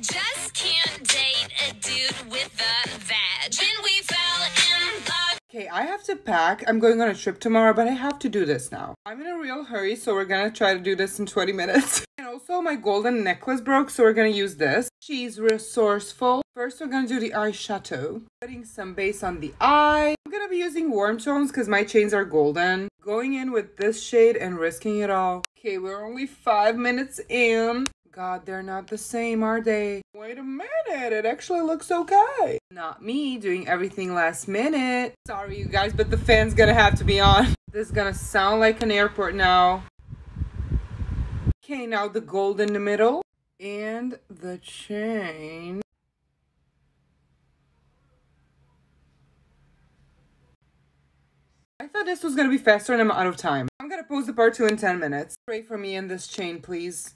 just can't date a dude with a vag. We fell in love. Okay, I have to pack. I'm going on a trip tomorrow, but I have to do this now. I'm in a real hurry, so we're gonna try to do this in 20 minutes. and also, my golden necklace broke, so we're gonna use this. She's resourceful. First, we're gonna do the eye eyeshadow. Putting some base on the eye. I'm gonna be using warm tones because my chains are golden. Going in with this shade and risking it all. Okay, we're only five minutes in. God, they're not the same, are they? Wait a minute, it actually looks okay. Not me doing everything last minute. Sorry, you guys, but the fan's gonna have to be on. This is gonna sound like an airport now. Okay, now the gold in the middle. And the chain. I thought this was gonna be faster and I'm out of time. I'm gonna post the part two in 10 minutes. Pray for me in this chain, please.